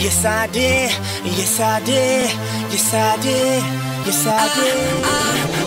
Yes, I did. Yes, I did. Yes, I did. Yes, I did. Uh, uh.